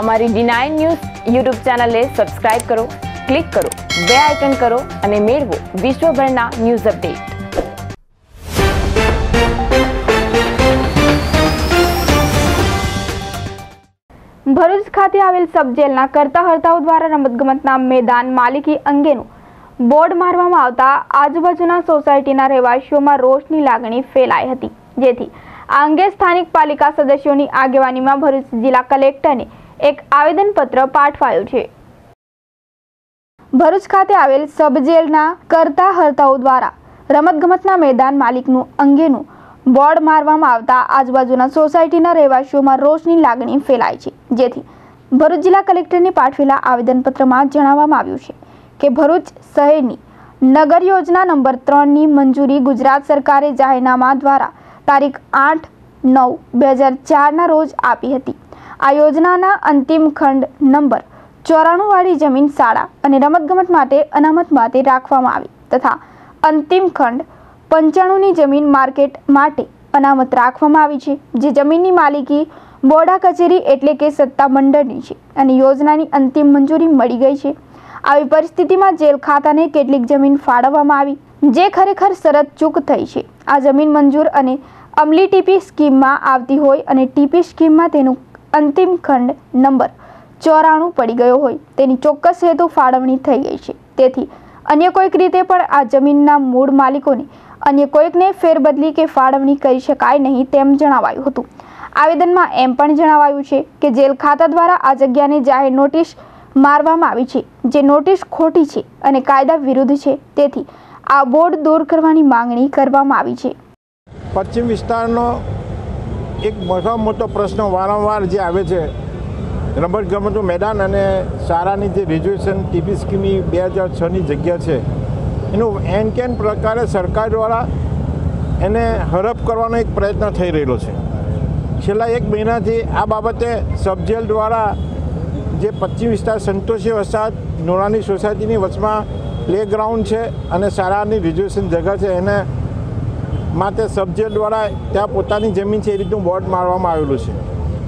અમારી D nine news YouTube ચેનલને subscribe કરો ક્લિક કરો બે આઇકન કરો અને મેળવો વિશ્વભરના ન્યૂઝ અપડેટ ભરૂચ ખાતે આવેલ સબજેલના કરતા હર્તાઓ દ્વારા રમતગમતના મેદાન માલિકી અંગેનું બોર્ડ મારવામાં આવતા આજુબાજુના સોસાયટીના રહેવાસીઓમાં રોષની લાગણી ફેલાઈ હતી. જેથી આ અંગે સ્થાનિક પાલિકા સદસ્યોની આગેવાનીમાં ભરૂચ જિલ્લા કલેક્ટરને એક આવેદનપત્ર પાઠવાયું છે. ભરૂચ ખાતે આવેલ સબજેલના કરતા હર્તાઓ દ્વારા રમતગમતના મેદાન માલિકનું અંગેનું બોર્ડ મારવામાં આવતા આજુબાજુના સોસાયટીના રહેવાસીઓમાં રોષની લાગણી ફેલાય છે. જેથી ભરૂચ જિલ્લા કલેક્ટરને પાઠવેલા આવેદનપત્રમાં જણાવવામાં આવ્યું છે કે ભરૂચ શહેરની નગર યોજના નંબર ત્રણની મંજૂરી ગુજરાત સરકારે જાહેરનામા દ્વારા તારીખ આઠ નવ બે હજાર ચારના રોજ આપી હતી. આ યોજનાના અંતિમ ખંડ નંબર ચોરાણુંવાળી જમીન શાળા અને રમતગમત માટે અનામત માટે રાખવામાં આવી તથા અંતિમ ખંડ પંચાણુંની જમીન માર્કેટ માટે અનામત રાખવામાં આવી છે, જે જમીનની માલિકી બોર્ડા કચેરી એટલે કે સત્તા મંડળની છે અને યોજનાની અંતિમ મંજૂરી મળી ગઈ છે. આવી પરિસ્થિતિમાં જેલ ખાતાને કેટલીક જમીન ફાળવવામાં આવી, જે ખરેખર શરત ચૂક થઈ છે. આ જમીન મંજૂર અને અમલી ટીપી સ્કીમમાં આવતી હોય અને ટીપી સ્કીમમાં તેનું અંતિમ ખંડ નંબર ચોરાણું પડી ગયો હોય. તેની ચોક્કસ હેતુ ફાળવણી થઈ ગઈ છે. તેથી, અન્ય કોઈક રીતે પણ આ જમીનના મૂળ માલિકોને અન્ય કોઈકને ફેરબદલી કે ફાળવણી કરી શકાય નહીં તેમ જણાવાયું હતું. આવેદનમાં એમ પણ જણાવાયું છે કે જેલ ખાતા દ્વારા આ જગ્યાને જાહેર નોટિસ મારવામાં આવી છે. જે નોટિસ ખોટી છે અને કાયદા વિરુદ્ધ છે. તેથી, આ બોર્ડ દૂર કરવાની માંગણી કરવામાં આવી છે. પશ્ચિમ વિસ્તારનો એક મોટા મોટો પ્રશ્ન વારંવાર જે આવે છે રમતગમતનું મેદાન અને શાળાની જે રિઝર્વેશન ટીપી સ્કીમની બે હજાર છની જગ્યા છે, એનું એન કેન પ્રકારે સરકાર દ્વારા એને હડપ કરવાનો એક પ્રયત્ન થઈ રહેલો છે. છેલ્લા એક મહિનાથી આ બાબતે સબજેલ દ્વારા જે પશ્ચિમ વિસ્તાર સંતોષી વસાદ નોરાની સોસાયટીની વચમાં પ્લેગ્રાઉન્ડ છે અને શાળાની રિઝર્વેશન જગ્યા છે, એને માટે સબજેલ દ્વારા ત્યાં પોતાની જમીન છે એ રીતનું બોર્ડ મારવામાં આવેલું છે.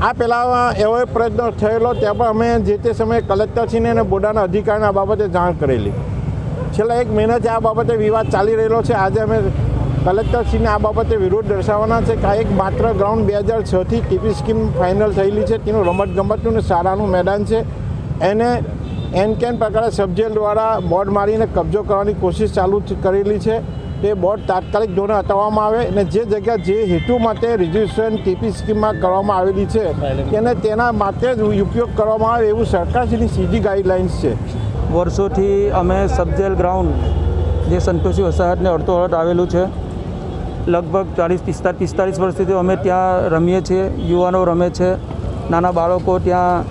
આ પહેલાં એવો પ્રયત્ન થયેલો, ત્યાં પણ અમે જે તે સમયે કલેક્ટરશ્રીને અને બોર્ડાના અધિકારીને આ બાબતે જાણ કરેલી. છેલ્લા એક મહિનાથી આ બાબતે વિવાદ ચાલી રહેલો છે. આજે અમે કલેક્ટરશ્રીને આ બાબતે વિરોધ દર્શાવવાના છે કે આ એક માત્ર ગ્રાઉન્ડ બે હજાર છથી ટીપી સ્કીમ ફાઇનલ થયેલી છે. તેનું રમતગમતનું અને શાળાનું મેદાન છે. એને એન કેન પ્રકારે સબજેલ દ્વારા બોર્ડ મારીને કબજો કરવાની કોશિશ ચાલુ કરેલી છે. તે બોર્ડ તાત્કાલિક ધોરણે હટાવવામાં આવે અને જે જગ્યા જે હેતુ માટે રજીસ્ટ્રેશન ટીપી સ્કીમમાં કરવામાં આવેલી છે, તેને તેના માટે જ ઉપયોગ કરવામાં આવે એવું સરકારશ્રીની સીધી ગાઈડલાઇન્સ છે. વર્ષોથી અમે સબજેલ ગ્રાઉન્ડ જે સંતોષી વસાહતને અડધ આવેલું છે. લગભગ ચાલીસ, પિસ્તાલીસ પિસ્તાલીસ વર્ષથી અમે ત્યાં રમીએ છીએ, યુવાનો રમે છે, નાના બાળકો ત્યાં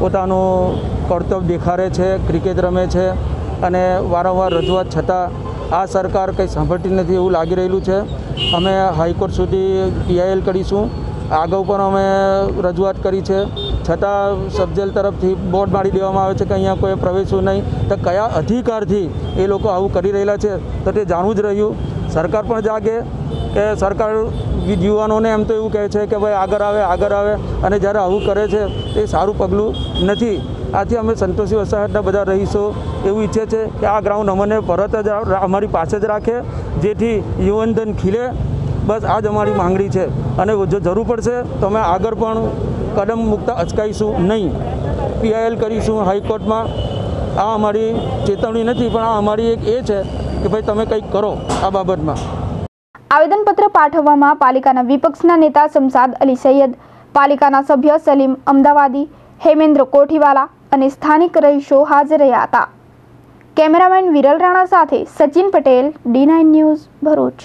પોતાનું કર્તવ્ય દેખાડે છે, ક્રિકેટ રમે છે અને વારંવાર રજૂઆત છતાં આ સરકાર કંઈ સાંભળતી નથી એવું લાગી રહેલું છે. અમે હાઈકોર્ટ સુધી પીઆઈએલ કરીશું. આગળ પણ અમે રજૂઆત કરી છે. છતાં સબજેલ તરફથી બોર્ડ મારી દેવામાં આવે છે કે અહીંયા કોઈ પ્રવેશવું નહીં. તો કયા અધિકારથી એ લોકો આવું કરી રહેલા છે તો તે જાણવું જ રહ્યું. સરકાર પણ જાગે કે સરકાર યુવાનોને એમ તો એવું કહે છે કે ભાઈ આગળ આવે આગળ આવે અને જ્યારે આવું કરે છે તે સારું પગલું નથી. આથી અમે સંતોષી વસાહતના બધા રહીશો એવું ઈચ્છે છે કે આ ગ્રાઉન્ડ અમને પરત જ અમારી પાસે જ રાખે, જેથી યુવનધન ખીલે. બસ આ જ અમારી માંગણી છે. અને જો જરૂર પડશે તો અમે આગળ પણ કદમ મૂકતા અચકાઈશું નહીં. પીઆઈએલ કરીશું હાઈકોર્ટમાં. આ અમારી ચેતવણી નથી, પણ આ અમારી એક એ છે કે ભાઈ તમે કંઈક કરો આ બાબતમાં. આવેદનપત્ર પાઠવવામાં પાલિકાના વિપક્ષના નેતા શમસાદ અલી સૈયદ, પાલિકાના સભ્ય સલીમ અમદાવાદી, હેમેન્દ્ર કોઠીવાલા અને સ્થાનિક રહીશો હાજર રહ્યા હતા. કેમેરામેન વિરલ રાણા સાથે Sachin Patel, D nine news Bharuch.